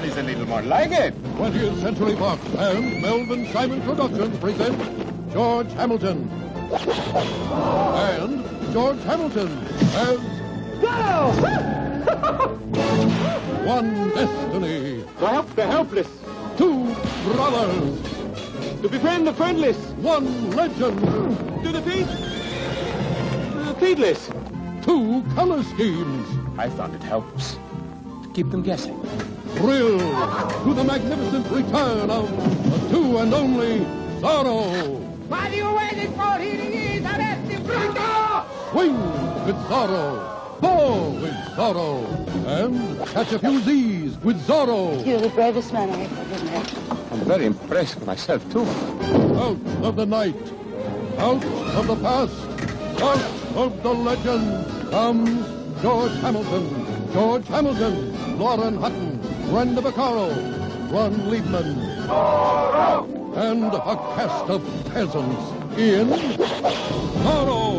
That is a little more like it. 20th Century Fox and Melvin Simon Productions present George Hamilton. And George Hamilton as One Destiny. To help the helpless, Two brothers. to befriend the friendless, One legend. to defeat the defeatless. Uh, Two color schemes. I thought it helps to keep them guessing. Thrill to the magnificent return of the two and only Zorro. What are you waiting for? Here he is! Arrest him! Bruto! Swing with Zorro. Fall with Zorro. And catch a few Z's with Zorro. You're the bravest man I ever met. I'm very impressed with myself, too. Out of the night. Out of the past. Out of the legend comes George Hamilton. George Hamilton. Lauren Hutton. Brenda Vaccaro. Ron Leibman. And a cast of peasants in Gay